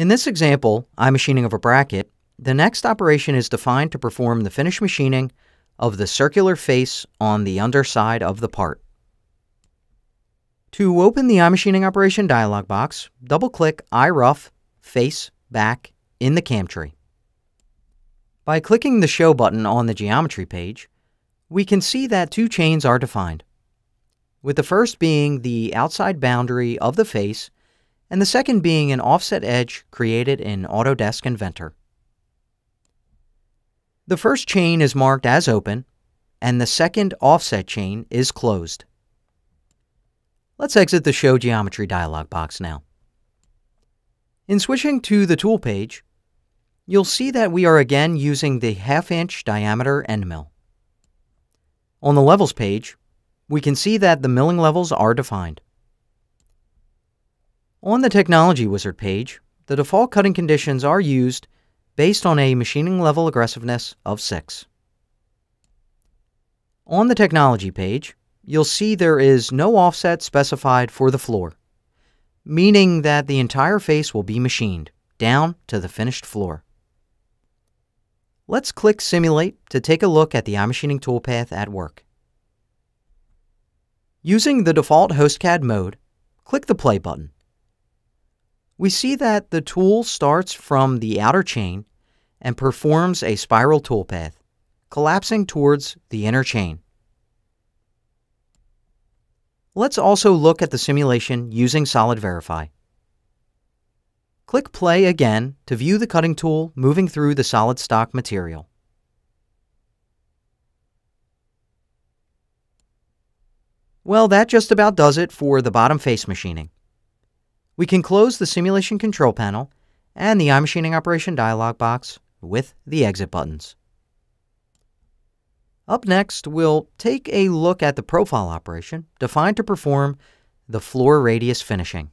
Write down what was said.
In this example, iMachining of a bracket, the next operation is defined to perform the finish machining of the circular face on the underside of the part. To open the iMachining operation dialog box, double-click iRough Face Back in the cam tree. By clicking the Show button on the geometry page, we can see that two chains are defined, with the first being the outside boundary of the face and the second being an offset edge created in Autodesk Inventor. The first chain is marked as open, and the second offset chain is closed. Let's exit the Show Geometry dialog box now. In switching to the tool page, you'll see that we are again using the half-inch diameter end mill. On the Levels page, we can see that the milling levels are defined. On the Technology Wizard page, the default cutting conditions are used based on a machining level aggressiveness of 6. On the Technology page, you'll see there is no offset specified for the floor, meaning that the entire face will be machined down to the finished floor. Let's click Simulate to take a look at the iMachining toolpath at work. Using the default HostCAD mode, click the Play button. We see that the tool starts from the outer chain and performs a spiral toolpath, collapsing towards the inner chain. Let's also look at the simulation using Solid Verify. Click Play again to view the cutting tool moving through the solid stock material. Well, that just about does it for the bottom face machining. We can close the Simulation Control Panel and the iMachining Operation dialog box with the exit buttons. Up next, we'll take a look at the profile operation defined to perform the floor radius finishing.